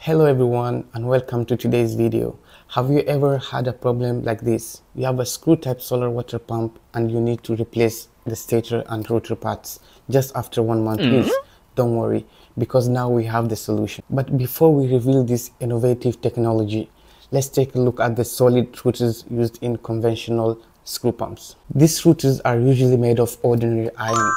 Hello everyone and welcome to today's video. Have you ever had a problem like this? You have a screw type solar water pump and you need to replace the stator and rotor parts just after one month mm -hmm. use. Don't worry because now we have the solution. But before we reveal this innovative technology, let's take a look at the solid rotors used in conventional screw pumps. These rotors are usually made of ordinary iron,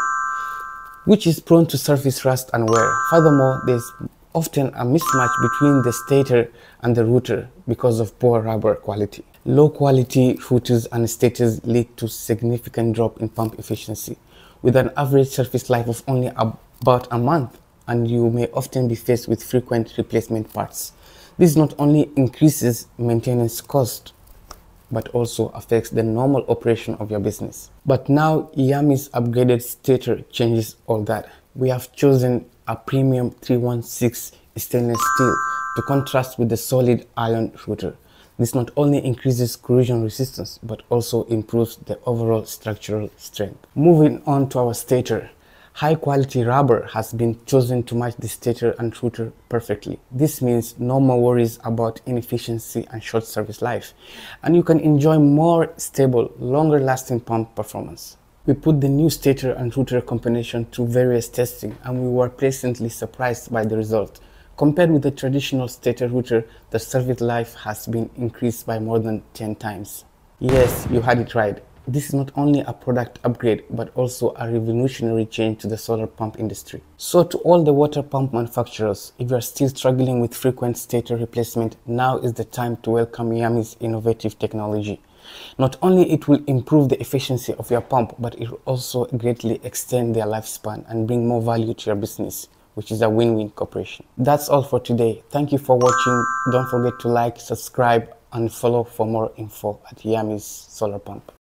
which is prone to surface rust and wear. Furthermore, there's often a mismatch between the stator and the rotor because of poor rubber quality. Low quality rotors and stators lead to significant drop in pump efficiency with an average service life of only about a month and you may often be faced with frequent replacement parts. This not only increases maintenance cost but also affects the normal operation of your business. But now Yami's upgraded stator changes all that. We have chosen a premium 316 stainless steel to contrast with the solid iron rotor. This not only increases corrosion resistance but also improves the overall structural strength. Moving on to our stator. High quality rubber has been chosen to match the stator and rotor perfectly. This means no more worries about inefficiency and short service life, and you can enjoy more stable, longer lasting pump performance. We put the new stator and rotor combination through various testing and we were pleasantly surprised by the result. Compared with the traditional stator rotor, the service life has been increased by more than 10 times. Yes, you had it right. This is not only a product upgrade, but also a revolutionary change to the solar pump industry. So to all the water pump manufacturers, if you are still struggling with frequent stator replacement, now is the time to welcome Yami's innovative technology. Not only it will improve the efficiency of your pump, but it will also greatly extend their lifespan and bring more value to your business which is a win-win cooperation. That's all for today. Thank you for watching. Don't forget to like, subscribe, and follow for more info at Yami's Solar Pump.